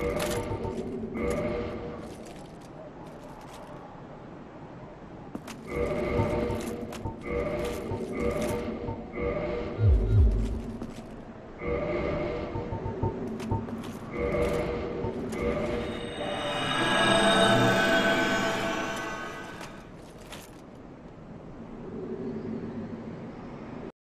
Uh...